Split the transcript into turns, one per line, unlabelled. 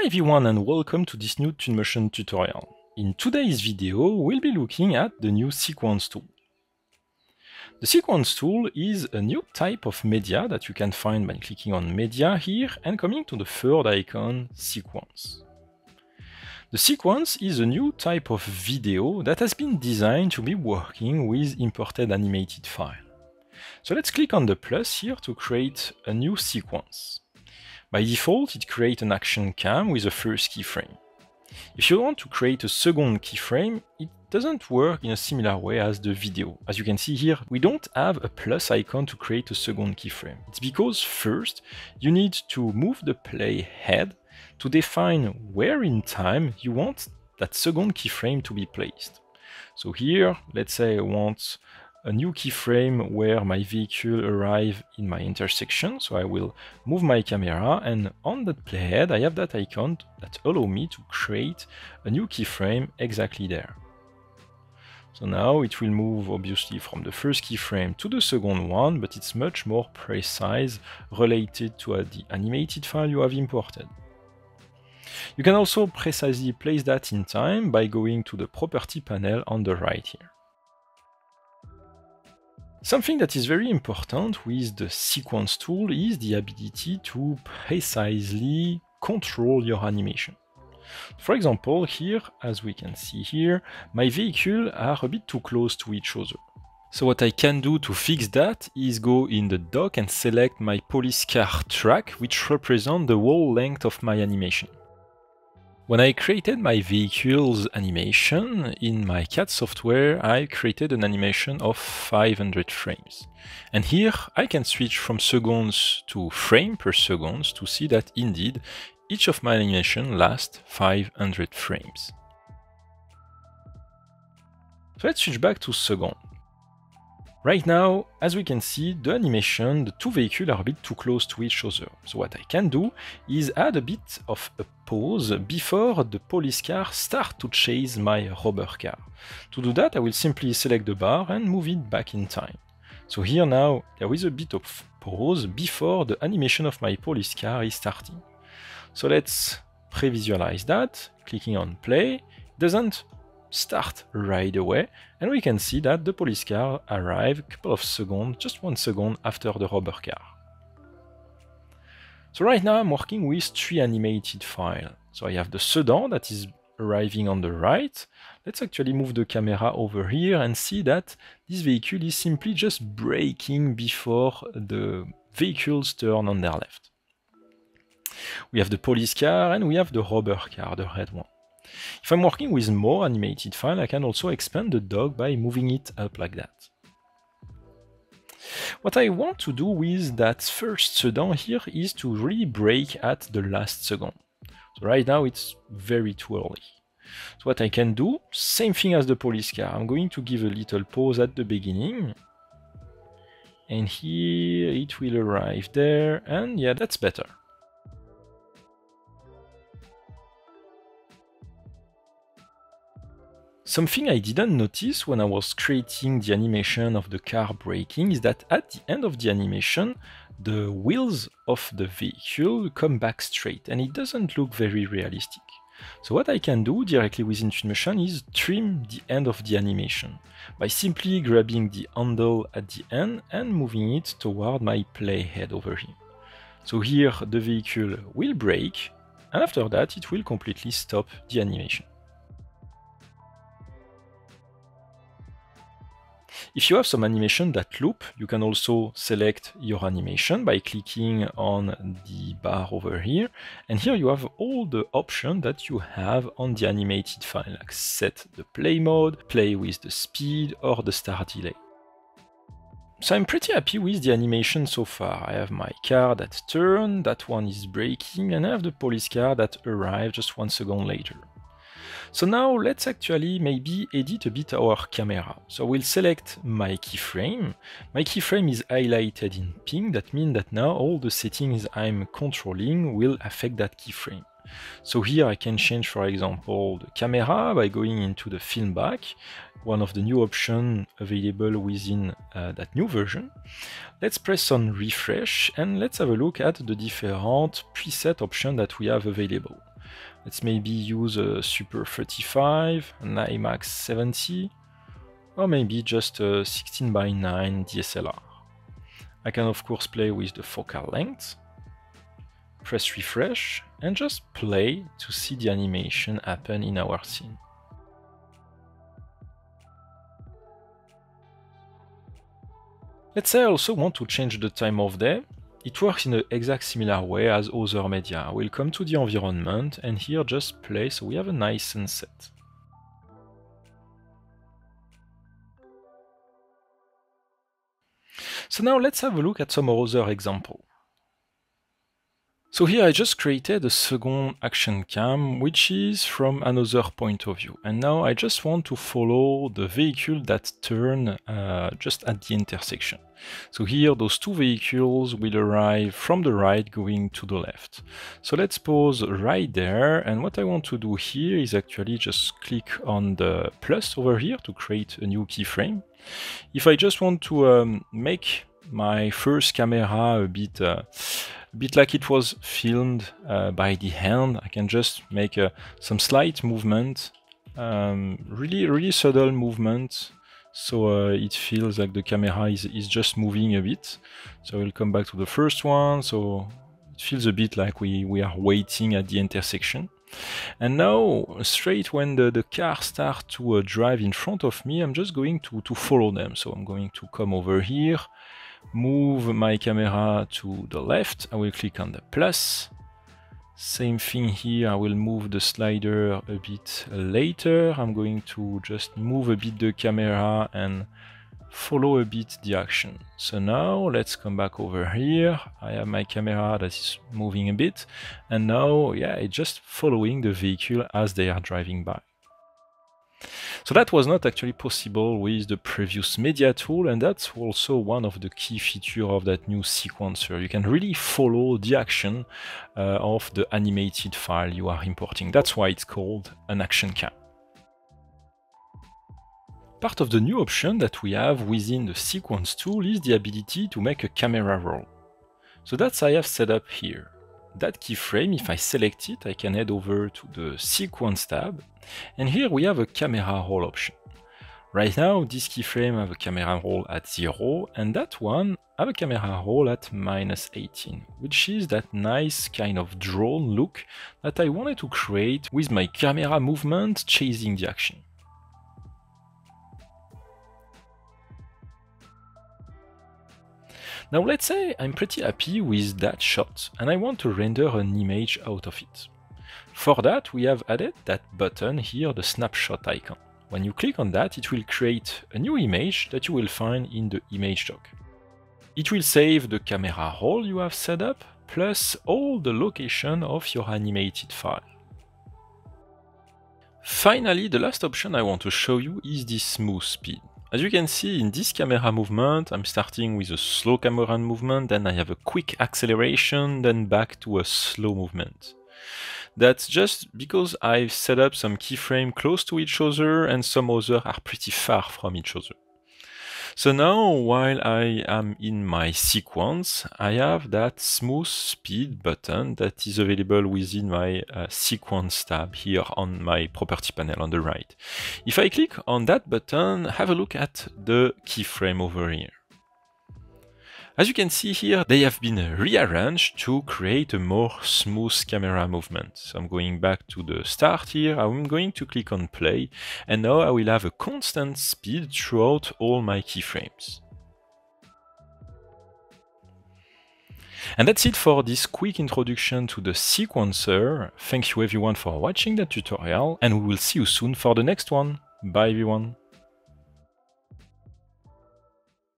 Hi everyone and welcome to this new Twinmotion tutorial. In today's video, we'll be looking at the new Sequence tool. The Sequence tool is a new type of media that you can find by clicking on Media here and coming to the third icon, Sequence. The Sequence is a new type of video that has been designed to be working with imported animated file. So let's click on the plus here to create a new sequence. By default, it creates an action cam with a first keyframe. If you want to create a second keyframe, it doesn't work in a similar way as the video. As you can see here, we don't have a plus icon to create a second keyframe. It's because first, you need to move the play head to define where in time you want that second keyframe to be placed. So here, let's say I want a new keyframe where my vehicle arrive in my intersection. So I will move my camera and on that playhead I have that icon that allow me to create a new keyframe exactly there. So now it will move obviously from the first keyframe to the second one, but it's much more precise related to the animated file you have imported. You can also precisely place that in time by going to the property panel on the right here. Something that is very important with the sequence tool is the ability to precisely control your animation. For example, here, as we can see here, my vehicle are a bit too close to each other. So what I can do to fix that is go in the dock and select my police car track, which represent the whole length of my animation. When I created my vehicles animation in my CAD software, I created an animation of 500 frames. And here I can switch from seconds to frame per seconds to see that indeed each of my animation lasts 500 frames. So let's switch back to second. Right now, as we can see, the animation, the two vehicles are a bit too close to each other. So what I can do is add a bit of a pause before the police car start to chase my robber car. To do that, I will simply select the bar and move it back in time. So here now, there is a bit of pause before the animation of my police car is starting. So let's pre-visualize that, clicking on play. Doesn't start right away, and we can see that the police car arrive a couple of seconds, just one second after the robber car. So right now I'm working with three animated files. So I have the sedan that is arriving on the right. Let's actually move the camera over here and see that this vehicle is simply just braking before the vehicles turn on their left. We have the police car and we have the robber car, the red one. If I'm working with more animated file, I can also expand the dock by moving it up like that. What I want to do with that first sedan here is to really brake at the last second. So right now it's very too early. So what I can do, same thing as the police car, I'm going to give a little pause at the beginning. And here it will arrive there, and yeah, that's better. Something I didn't notice when I was creating the animation of the car braking is that at the end of the animation, the wheels of the vehicle come back straight and it doesn't look very realistic. So what I can do directly within Twinmotion is trim the end of the animation by simply grabbing the handle at the end and moving it toward my playhead over here. So here the vehicle will brake and after that it will completely stop the animation. If you have some animation that loop, you can also select your animation by clicking on the bar over here. And here you have all the options that you have on the animated file, like set the play mode, play with the speed, or the start delay. So I'm pretty happy with the animation so far. I have my car that turned, that one is braking, and I have the police car that arrived just one second later. So now let's actually maybe edit a bit our camera. So we'll select my keyframe. My keyframe is highlighted in pink. That means that now all the settings I'm controlling will affect that keyframe. So here I can change, for example, the camera by going into the film back, one of the new options available within uh, that new version. Let's press on refresh and let's have a look at the different preset options that we have available. Let's maybe use a Super 35, an IMAX 70, or maybe just a 16 by 9 DSLR. I can of course play with the focal length, press refresh, and just play to see the animation happen in our scene. Let's say I also want to change the time of day. It works in an exact similar way as other media. We'll come to the environment and here just play so we have a nice sunset. So now let's have a look at some other example. So here I just created a second action cam, which is from another point of view. And now I just want to follow the vehicle that turn uh, just at the intersection. So here those two vehicles will arrive from the right going to the left. So let's pause right there. And what I want to do here is actually just click on the plus over here to create a new keyframe. If I just want to um, make my first camera a bit uh, a bit like it was filmed uh, by the hand. I can just make uh, some slight movement, um, really, really subtle movement, so uh, it feels like the camera is, is just moving a bit. So we'll come back to the first one, so it feels a bit like we, we are waiting at the intersection. And now, straight when the, the car starts to uh, drive in front of me, I'm just going to, to follow them. So I'm going to come over here, move my camera to the left, I will click on the plus. Same thing here, I will move the slider a bit later. I'm going to just move a bit the camera and follow a bit the action. So now let's come back over here. I have my camera that is moving a bit. And now, yeah, it's just following the vehicle as they are driving by. So that was not actually possible with the previous media tool and that's also one of the key features of that new sequencer. You can really follow the action uh, of the animated file you are importing. That's why it's called an action cam. Part of the new option that we have within the sequence tool is the ability to make a camera roll. So that's I have set up here that keyframe, if I select it, I can head over to the Sequence tab, and here we have a camera roll option. Right now, this keyframe have a camera roll at 0, and that one have a camera roll at minus 18, which is that nice kind of drone look that I wanted to create with my camera movement chasing the action. Now let's say I'm pretty happy with that shot and I want to render an image out of it. For that we have added that button here, the snapshot icon. When you click on that, it will create a new image that you will find in the image dock. It will save the camera roll you have set up, plus all the location of your animated file. Finally, the last option I want to show you is the smooth speed. As you can see in this camera movement, I'm starting with a slow camera movement, then I have a quick acceleration, then back to a slow movement. That's just because I've set up some keyframes close to each other and some other are pretty far from each other. So now, while I am in my sequence, I have that smooth speed button that is available within my uh, sequence tab here on my property panel on the right. If I click on that button, have a look at the keyframe over here. As you can see here, they have been rearranged to create a more smooth camera movement. So I'm going back to the start here, I'm going to click on play, and now I will have a constant speed throughout all my keyframes. And that's it for this quick introduction to the sequencer. Thank you everyone for watching the tutorial, and we will see you soon for the next one. Bye everyone.